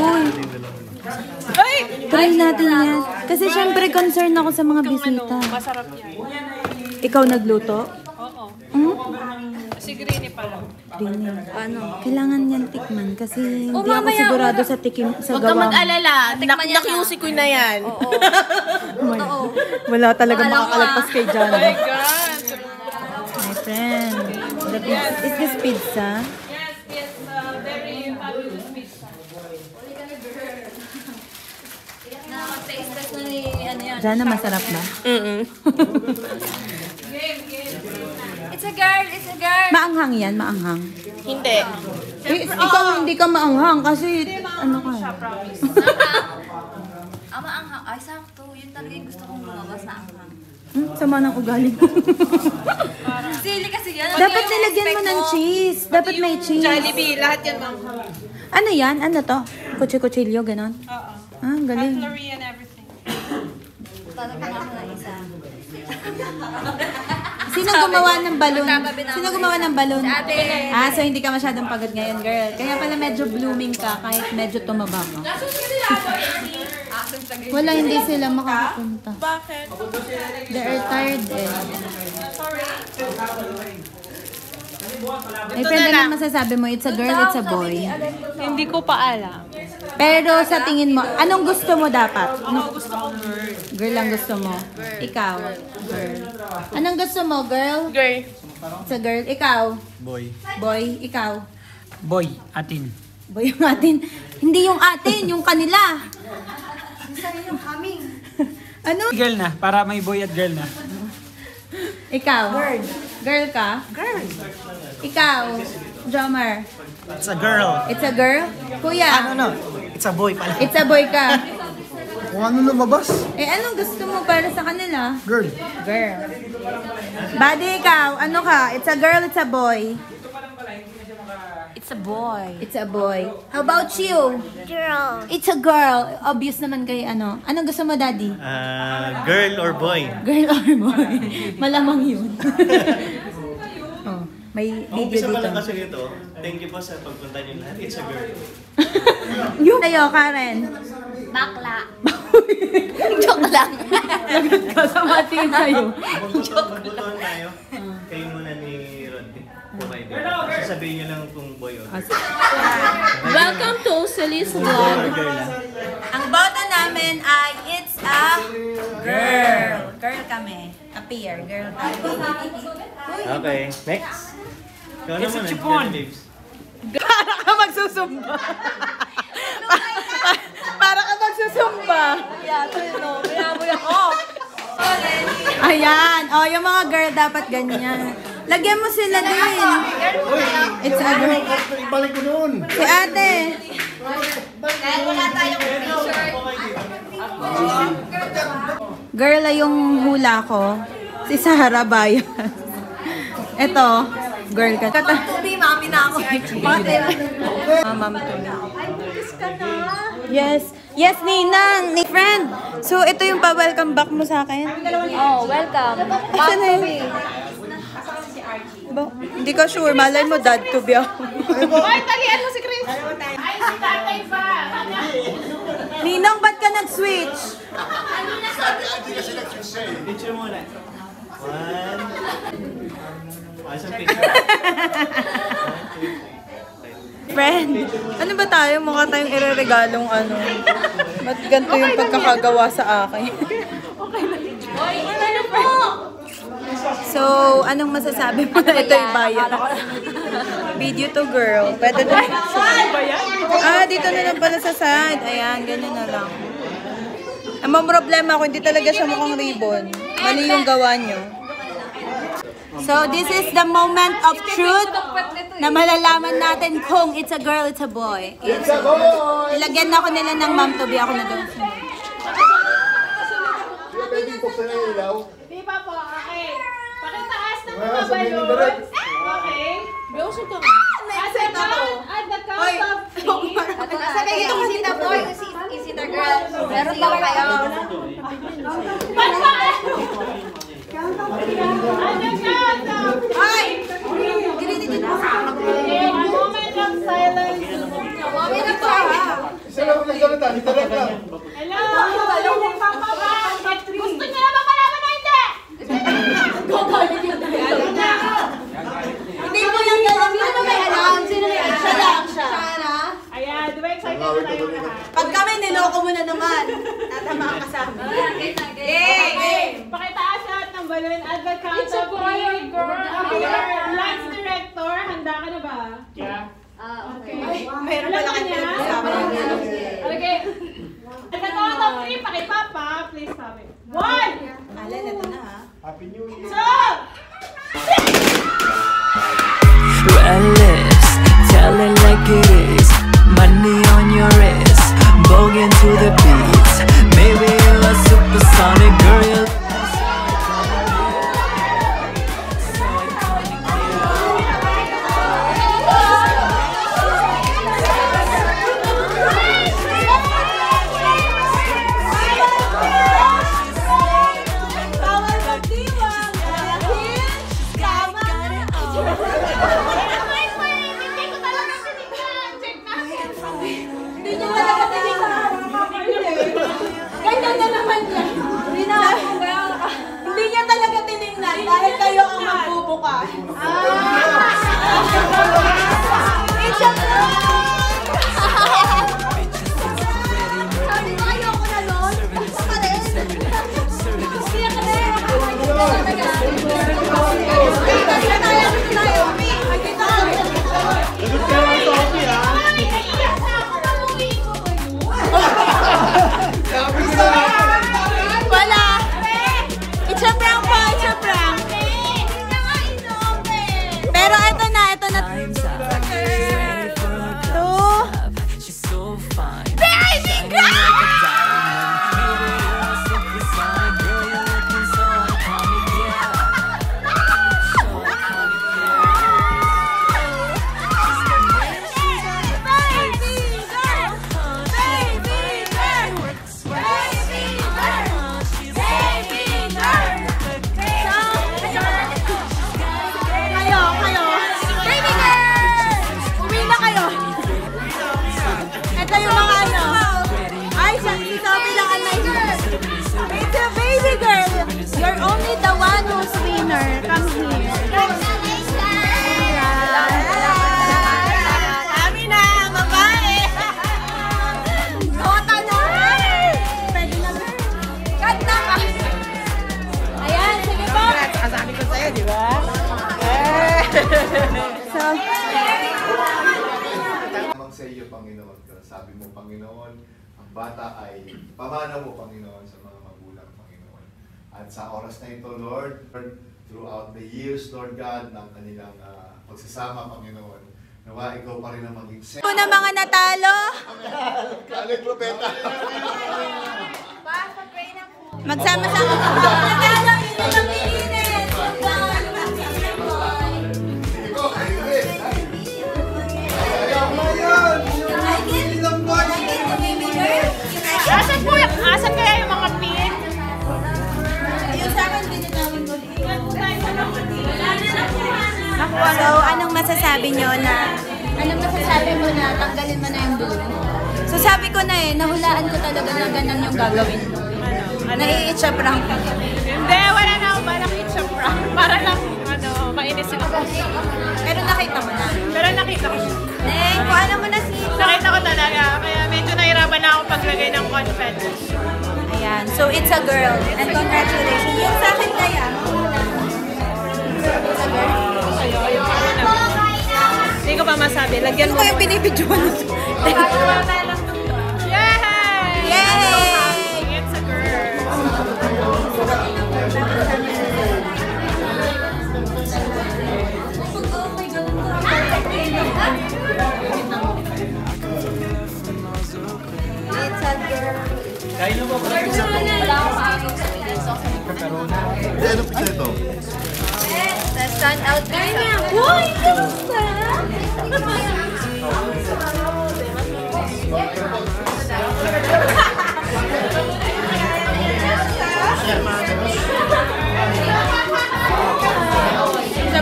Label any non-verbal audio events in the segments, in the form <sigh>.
Uy, Ay! try natin yan. Kasi syempre concern ako sa mga bisita. Masarap yan. Ikaw nagluto? Oo. Hmm? Si Greenie pala. Rini. Ano? Kailangan yan tikman kasi hindi Oh, ako sigurado sa tikim sa Huwag ka gawa. mag-alala. Nak-nakiusi ko na yan. Oo. <laughs> Totoo. Wala talaga makakalagpas kay John. Oh my God! My friend. The pizza. Is this pizza? Yes, yes. Uh, very fabulous pizza. Nakaka-taste test na ni yan. Jana, masarap ba? Mm-mm. <laughs> It's a girl, it's a girl. Maanghang yan, maanghang. Hindi. Eh, ikaw hindi ka maanghang kasi ano ka. Ama ang Ay, sakto. Yun talaga yung gusto kong lumabas na anghang. Hmm, sama ng ugali mo. Sili kasi yan. Dapat nilagyan mo ng cheese. Dapat may cheese. Jollibee, lahat yan ma'am. Ano yan? Ano to? Kuchi-kuchilyo, ganon? Oo. Ah, galing. Cutlery and everything. Ako isa. Sino gumawa ng balon? Sino gumawa ng balon? Ate. Ah, so hindi ka masyadong pagod ngayon, girl. Kaya pala medyo blooming ka kahit medyo tumaba ka. Wala, hindi sila makakapunta. Bakit? They are tired eh. May friend, ano masasabi mo? It's a girl, it's a boy. Hindi ko pa alam. Pero sa tingin mo, anong gusto mo dapat? Ako gusto ko girl. Girl ang gusto mo. Ikaw. Girl. Anong gusto mo, girl? Girl. Sa girl. Ikaw. Boy. Boy. Ikaw. Boy, atin. Boy yung atin. Hindi yung atin, yung kanila. ano? Girl na, para may boy at girl na. Ikaw. Girl. Girl ka? Girl. Ikaw. Drummer. It's a girl. It's a girl? Kuya. Ano no? It's a boy pala. It's a boy ka. Kung ano lumabas? Eh, anong gusto mo para sa kanila? Girl. Girl. Buddy, ikaw. Ano ka? It's a girl, it's a boy. It's a boy. It's a boy. How about you? Girl. It's a girl. Obvious naman kay ano. Anong gusto mo, daddy? Ah, girl or boy? Girl or boy? <laughs> Malamang yun. <laughs> may Ang video umpisa pa lang dito. kasi nito, thank you po sa pagpunta niyo lahat. It's a girl. <laughs> Yung tayo, Karen. Bakla. <laughs> Joke lang. Kasamatin sa'yo. Magbutuan tayo. Kayo muna ni Rodney. Provide. Sasabihin niyo lang kung boy or girl. Welcome to Boy Vlog. girl lang. Ang boto namin ay it's a girl. Girl kami. Appear. Girl kami. <laughs> Okay, next. Ikaw It's a naman. Jenny Lives. Para ka magsusumba. Para ka magsusumba. Ayan. O, oh, yung mga girl dapat ganyan. Lagyan mo sila din. It's a girl. Ibalik ko doon. Si ate. Dahil wala tayong t-shirt. Girl ay yung hula ko. Si Sahara Bayan. Ito. Girl ka. Kata Tubi, mami na ako. Ah, ma'am to. Yes. Yes, Ninang. Ni friend. So, ito yung pa-welcome back mo sa akin. Oh, welcome. Asan na yun? Ba? Hindi ka sure. Malay mo, dad to be ako. Ay, talian mo si Chris! Ay, si tatay pa! Ninang, ba't ka nag-switch? Picture muna. One. Ah, isang picture. Friend, ano ba tayo? Mukha tayong ireregalong ano. Ba't ganito yung pagkakagawa sa akin? So, anong masasabi mo na ito yung bayad? Video to girl. Pwede na. Ah, dito na lang pala sa side. Ayan, ganyan na lang. Ang mga problema ko, hindi talaga siya mukhang ribbon. Mali yung gawa nyo. So, this is the moment of truth na malalaman natin kung it's a girl, it's a boy. It's a boy! Ilagyan na ako nila ng ma'am to be ako na doon. Pwede ko sa ilaw. Di ba po? Okay. Pakitaas ng mga balon. Biusin ka nga. At the count, at the count of <laughs> three. Nasa kayo, is it a boy? Is it, is it a girl? Meron ba kayo? Ba't ba? At the count of Ay! three. A moment of silence. Mami na to. Isa lang tayo direct lang. Hello! Hello! Gusto niyo na ba malaman na hindi? Hindi mo lang alam. Sino na may alam? Sino may alam? Siya lang siya. Ayan, di ba excited na tayo lahat? Pag kami, niloko mo na naman. Tatamaan ka sa amin. Okay, pakitaas lahat ng balloon at the count It's a of boy or three. girl? Our lights director, handa ka na ba? Ah, okay. Mayroon Alam pala ka kayo pinag-usapan. Okay. At the count of three, pakipapa, please stop it. One, Alan, ito na ha. Happy New Year. two, Reckless, tell it like it is. Bogging to the <laughs> So, Lamang sa iyo, Panginoon. Pero sabi mo, Panginoon, ang bata ay pamana mo, Panginoon, sa mga magulang, Panginoon. At sa oras na ito, Lord, throughout the years, Lord God, ng kanilang ah, pagsasama, Panginoon, nawa ikaw pa rin ang maging sen- ito na mga natalo. Kaling propeta. Magsama-sama. Natalo, yun ang piliin. So, anong masasabi nyo na Anong masasabi mo na tanggalin mo na yung balloon? So sabi ko na eh, nahulaan ko talaga na ganun yung gagawin mo. Nai-itcha prank. Hindi, wala na akong balak it's a prank. <laughs> Para lang, ano, mainis sila. Pero nakita mo na. Pero nakita ko siya. Neng, kuha mo na si... Nakita ko talaga, kaya medyo nahirapan na ako paglagay ng confetti. Ayan, so it's a girl. And congratulations. Yung sa akin kaya. Hindi ko pa masabi. Lagyan Ano mo. ko yung binibidyoan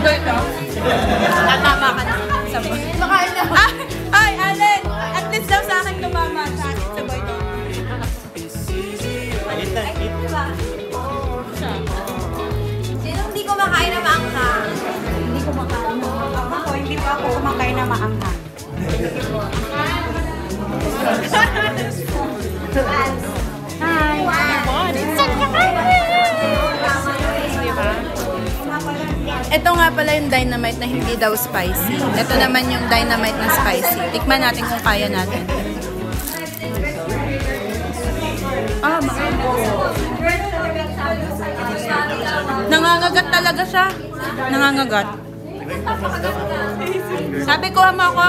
tuloy ito. Tatama ka na. Makain na. Ah, ay, Alin! At least daw sa akin tumama sa akin sa boy dog. Ay, diba? Sino hindi ko makain na maangha? Hindi ko makain. Ako, hindi pa ako kumakain na maangha. Thank you. <laughs> Ito nga pala yung dynamite na hindi daw spicy. Ito naman yung dynamite na spicy. Tikman natin kung kaya natin. Ah, Nangangagat talaga siya. Nangangagat. Sabi ko, ama ko,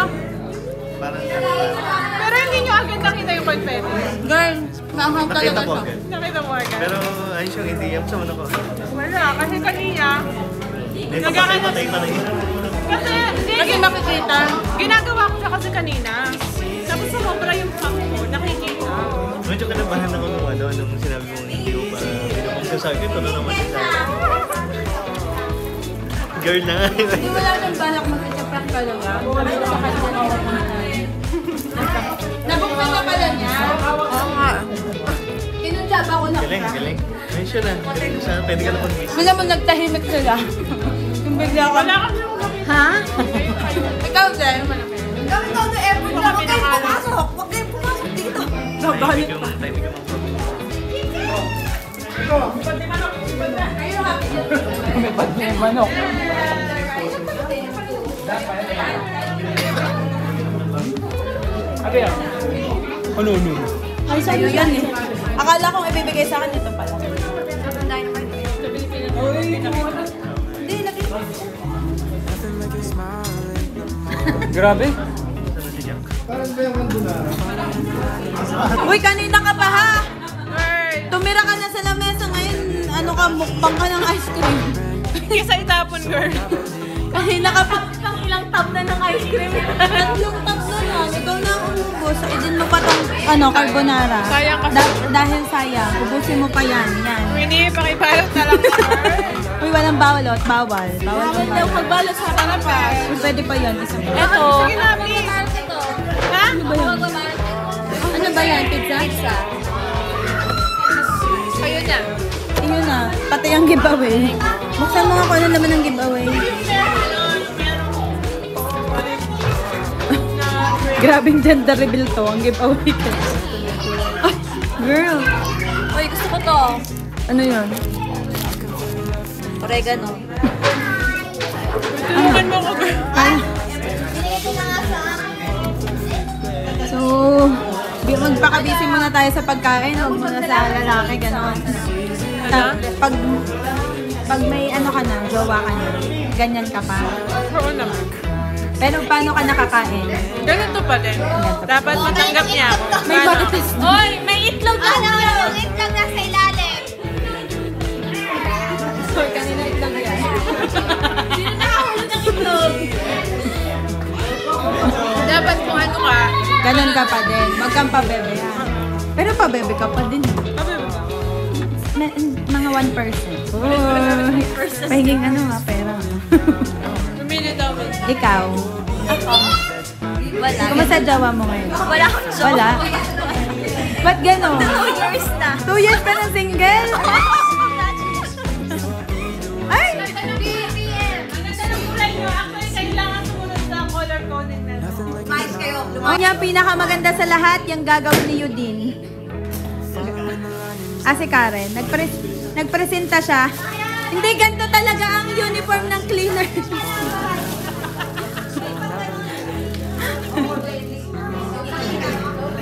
Pero hindi nyo agad nakita yung confetti. girl, nakita talaga ko siya. Nakita mo agad. Pero ayos yung hindi. Yung sa ko. Wala, kasi kanina, Rin. kasi, hindi, Kasi makikita. ginagawa ko siya kasi kanina. Tapos sumobra yung pang ko, nakikita. Medyo kanabahan ako nung ano, nung sinabi mo hindi ko pa binukong sa akin. Ito na naman siya. Girl na nga. Hindi wala nang balak mag-chaprak talaga. Sabi ko sa kanya na ako Nabuksan na pala niya. Oo nga. Kinunjab ako na. Galing, galing. Mention na. Galing sa pwede ka na pag-miss. Bigla mo nagtahimik sila. Bigla ka. Wala yung Ha? Ikaw, Jen. Gamit ako sa airport na huwag kayong pumasok. Huwag kayong pumasok dito. Tahimik ka mo. Tahimik ka mo. Ano, ano? Ay, sa'yo yan eh. Akala kong ibibigay sa akin ito pala. Hindi, lagi. Grabe. Uy, kanina ka pa ha? Tumira ka na sa lamesa ngayon. Ano ka, mukbang ka ng ice cream. <laughs> Kisa itapon, girl. Kanina ka pa. Pang ilang tab na ng ice cream. Tatlong tab na lang. Ikaw na ang umubos. Idin mo pa tong ano, carbonara. Sayang kasi. Da- dahil sayang. Ubusin mo pa yan. Yan. Hindi, pakibalot na lang, walang balot. Bawal. Bawal yung balot. Pagbalot sa kanapas. Uy, pwede pa yan. Isa pa. Eto. Sige na, please. Ha? Ano ba yan? Ano ba yan? Pizza? Pizza. Kayo na. Yun na. Pati ang giveaway. Buksan mo kung ano naman ang giveaway. <laughs> Grabing gender reveal to. Ang giveaway ko. <laughs> Ay, girl. Uy, gusto ko to. Ano yun? Oregano. Tulungan mo ko. So, bi- magpakabisi muna tayo sa pagkain. Huwag muna sa lalaki, ganon. Pag, pag may ano ka na, jowa ka na, ganyan ka pa. Oo naman. Pero paano ka nakakain? Ganito pa din. Dapat matanggap niya ako. May na. Oy, may itlog na Ano, yung itlog nasa ka. Ganon ka pa din. Huwag kang pabebe ha. Pero pabebe ka pa din. Na- mga 1%. Oh, pahinging ano ha, pera. Pumili daw. Ikaw, Ako. Wala. kumusta jowa mo ngayon? Wala akong joke. Wala? Ba't ganon? Two years na. Two years ka na single? <laughs> yung pinakamaganda sa lahat, yung gagawin ni Yudin. Ah, si Karen. Nagpres nagpresenta siya. Hindi, ganito talaga ang uniform ng cleaner. <laughs>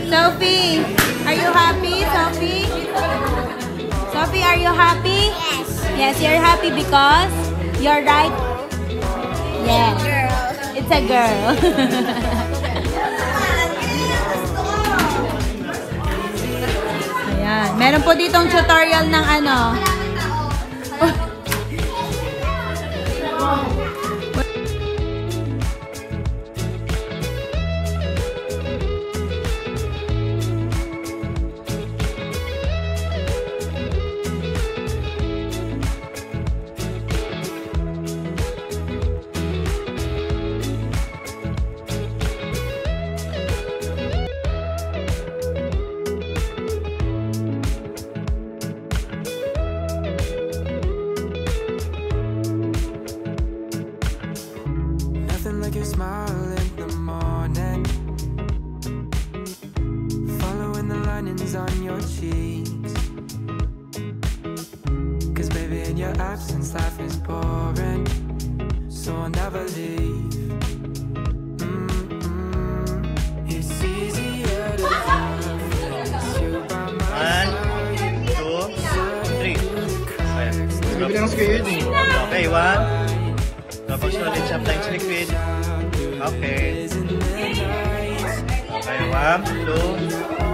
Sophie, are you happy, Sophie? Sophie, are you happy? Yes. Yes, you're happy because you're right. Yes, Girl. it's a girl. <laughs> Ayan. Meron po ditong tutorial ng ano. on your absence, life is boring. So I'll never leave. Mm-mm. It's easier to <laughs> love you by my One, two, three. Okay, let's go. Okay, one. Tapos ulit sa Flex Liquid. Okay. Okay, one, two,